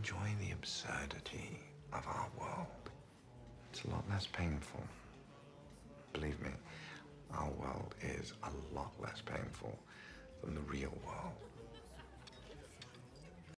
enjoy the absurdity of our world. It's a lot less painful. Believe me, our world is a lot less painful than the real world.